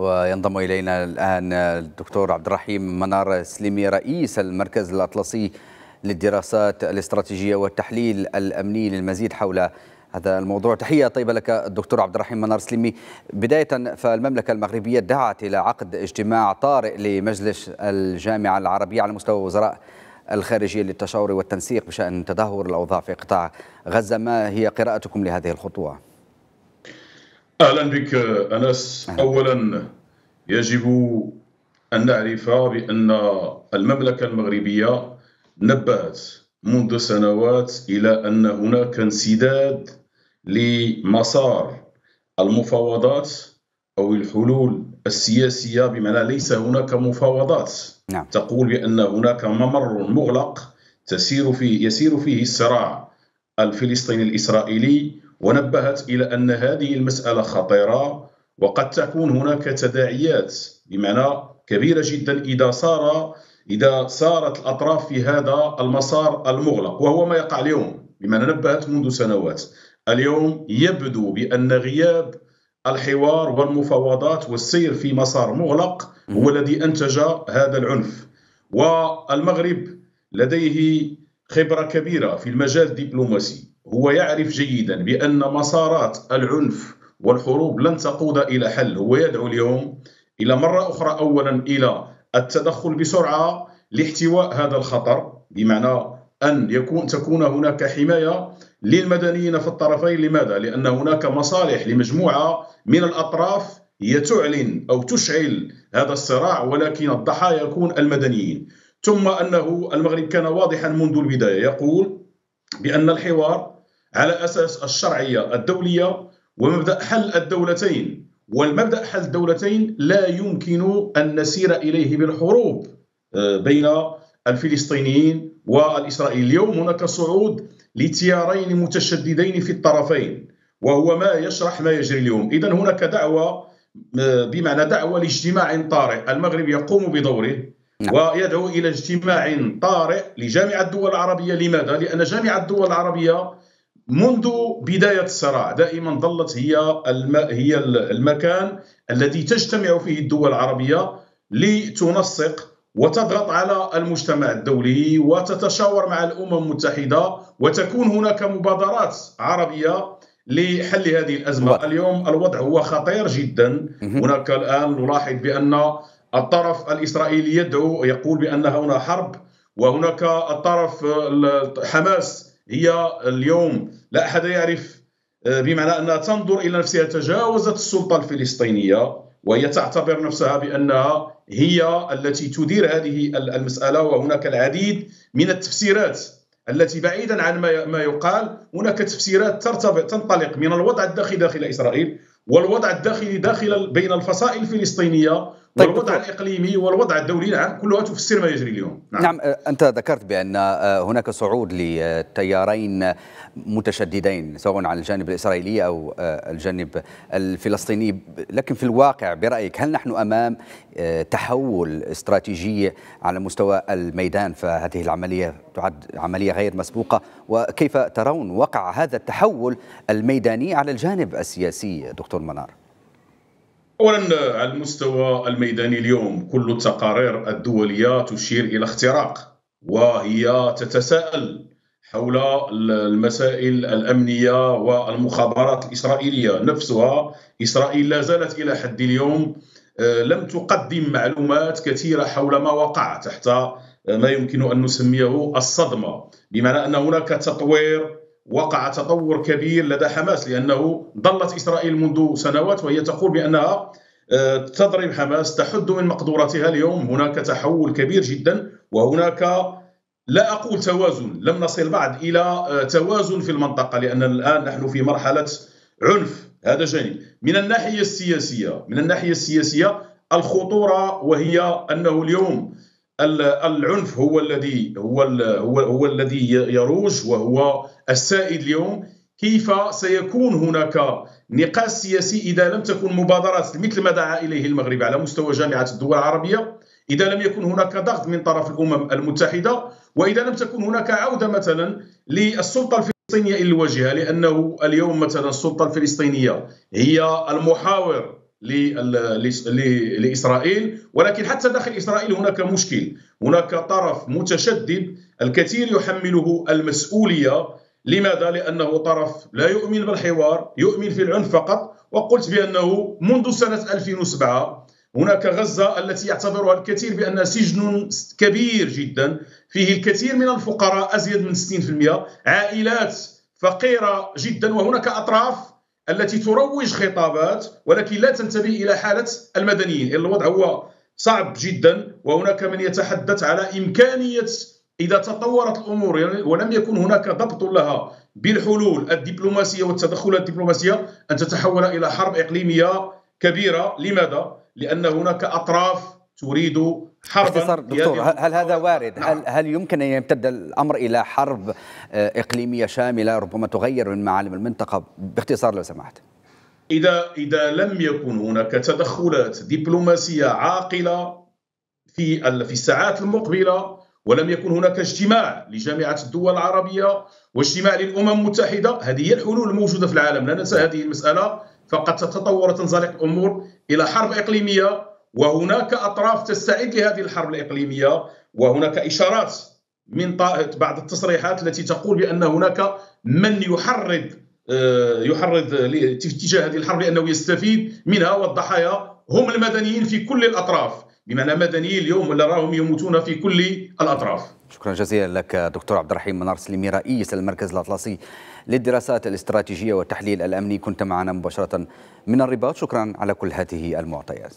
وينضم إلينا الآن الدكتور عبد الرحيم منار سليمي رئيس المركز الأطلسي للدراسات الاستراتيجية والتحليل الأمني للمزيد حول هذا الموضوع. تحية طيبة لك الدكتور عبد الرحيم منار سليمي. بداية فالمملكة المغربية دعت إلى عقد اجتماع طارئ لمجلس الجامعة العربية على مستوى وزراء الخارجية للتشاور والتنسيق بشأن تدهور الأوضاع في قطاع غزة. ما هي قراءتكم لهذه الخطوة؟ أهلا بك أنس. اولا يجب أن نعرف بأن المملكة المغربية نبهت منذ سنوات إلى أن هناك انسداد لمسار المفاوضات أو الحلول السياسية بمعنى ليس هناك مفاوضات. نعم. تقول بأن هناك ممر مغلق تسير فيه يسير فيه الصراع الفلسطيني الإسرائيلي ونبهت إلى أن هذه المسألة خطيرة وقد تكون هناك تداعيات بمعنى كبيرة جدا إذا صار إذا صارت الأطراف في هذا المسار المغلق. وهو ما يقع اليوم بمعنى نبهت منذ سنوات. اليوم يبدو بأن غياب الحوار والمفاوضات والسير في مسار مغلق هو الذي أنتج هذا العنف. والمغرب لديه خبرة كبيرة في المجال الدبلوماسي. هو يعرف جيدا بأن مسارات العنف والحروب لن تقود إلى حل. هو يدعو اليوم إلى مرة أخرى اولا إلى التدخل بسرعة لاحتواء هذا الخطر بمعنى أن يكون تكون هناك حماية للمدنيين في الطرفين. لماذا؟ لأن هناك مصالح لمجموعة من الأطراف هي تعلن أو تشعل هذا الصراع ولكن الضحايا يكون المدنيين. ثم انه المغرب كان واضحا منذ البداية يقول بأن الحوار على أساس الشرعية الدولية ومبدأ حل الدولتين. والمبدأ حل الدولتين لا يمكن أن نسير إليه بالحروب بين الفلسطينيين والإسرائيليين. اليوم هناك صعود لتيارين متشددين في الطرفين وهو ما يشرح ما يجري اليوم. اذا هناك دعوة بمعنى دعوة لاجتماع طارئ. المغرب يقوم بدوره نعم. ويدعو إلى اجتماع طارئ لجامعه الدول العربية. لماذا؟ لأن جامعه الدول العربية منذ بداية الصراع دائما ظلت هي الم... هي المكان الذي تجتمع فيه الدول العربية لتنسق وتضغط على المجتمع الدولي وتتشاور مع الأمم المتحدة وتكون هناك مبادرات عربية لحل هذه الأزمة. اليوم الوضع هو خطير جدا. هناك الآن نلاحظ بأن الطرف الإسرائيلي يدعو يقول بأن هنا حرب وهناك الطرف حماس هي اليوم لا أحد يعرف بمعنى أنها تنظر إلى نفسها تجاوزت السلطة الفلسطينية وهي تعتبر نفسها بأنها هي التي تدير هذه المسألة وهناك العديد من التفسيرات التي بعيدا عن ما يقال هناك تفسيرات ترتبط تنطلق من الوضع الداخلي داخل إسرائيل والوضع الداخلي داخل بين الفصائل الفلسطينية طيب والوضع الإقليمي والوضع الدولي نعم كلها تفسر ما يجري اليوم. نعم. نعم أنت ذكرت بأن هناك صعود لتيارين متشددين سواء على الجانب الإسرائيلي أو الجانب الفلسطيني. لكن في الواقع برأيك هل نحن أمام تحول استراتيجي على مستوى الميدان؟ فهذه العملية تعد عملية غير مسبوقة. وكيف ترون وقع هذا التحول الميداني على الجانب السياسي دكتور منار؟ اولا على المستوى الميداني اليوم كل التقارير الدولية تشير إلى اختراق وهي تتساءل حول المسائل الأمنية والمخابرات الإسرائيلية. نفسها إسرائيل لا زالت إلى حد اليوم لم تقدم معلومات كثيرة حول ما وقع تحت ما يمكن أن نسميه الصدمة بمعنى أن هناك تطوير وقع تطور كبير لدى حماس لأنه ظلت إسرائيل منذ سنوات وهي تقول بأنها تضرب حماس تحد من مقدوراتها اليوم. هناك تحول كبير جدا وهناك لا أقول توازن لم نصل بعد إلى توازن في المنطقة لأن الآن نحن في مرحلة عنف. هذا جانب. من الناحية السياسية من الناحية السياسية الخطورة وهي أنه اليوم العنف هو الذي هو هو هو الذي يروج وهو السائد اليوم. كيف سيكون هناك نقاش سياسي إذا لم تكن مبادرات مثل ما دعا إليه المغرب على مستوى جامعة الدول العربية؟ إذا لم يكن هناك ضغط من طرف الأمم المتحدة وإذا لم تكن هناك عودة مثلا للسلطة الفلسطينية إلى الواجهه لأنه اليوم مثلا السلطة الفلسطينية هي المحاور لإسرائيل. ولكن حتى داخل إسرائيل هناك مشكل. هناك طرف متشدد الكثير يحمله المسؤولية. لماذا؟ لأنه طرف لا يؤمن بالحوار يؤمن في العنف فقط. وقلت بأنه منذ سنة 2007 هناك غزة التي يعتبرها الكثير بأنها سجن كبير جدا. فيه الكثير من الفقراء أزيد من 60% عائلات فقيرة جدا. وهناك أطراف التي تروج خطابات ولكن لا تنتبه إلى حالة المدنيين. الوضع هو صعب جدا وهناك من يتحدث على إمكانية إذا تطورت الأمور. يعني ولم يكن هناك ضبط لها بالحلول. الدبلوماسية والتدخلات الدبلوماسية أن تتحول إلى حرب إقليمية كبيرة. لماذا؟ لأن هناك أطراف تريد باختصار دكتور هل هذا وارد؟ نعم. هل هل يمكن أن يمتد الأمر إلى حرب آه، إقليمية شاملة ربما تغير من معالم المنطقة باختصار لو سمحت؟ إذا إذا لم يكن هناك تدخلات دبلوماسية عاقلة في في الساعات المقبلة ولم يكن هناك اجتماع لجامعة الدول العربية واجتماع للأمم المتحدة هذه هي الحلول الموجودة في العالم لا ننسى هذه المسألة فقد تتطور وتنزلق الأمور إلى حرب إقليمية وهناك أطراف تستعد لهذه الحرب الإقليمية وهناك إشارات من بعض التصريحات التي تقول بأن هناك من يحرض آه، يحرض اتجاه هذه الحرب لأنه يستفيد منها والضحايا هم المدنيين في كل الأطراف. بمعنى مدنيين اليوم راهم يموتون في كل الأطراف. شكرا جزيلا لك دكتور عبد الرحيم منار سليمي رئيس المركز الأطلسي للدراسات الاستراتيجية والتحليل الأمني. كنت معنا مباشرة من الرباط. شكرا على كل هذه المعطيات.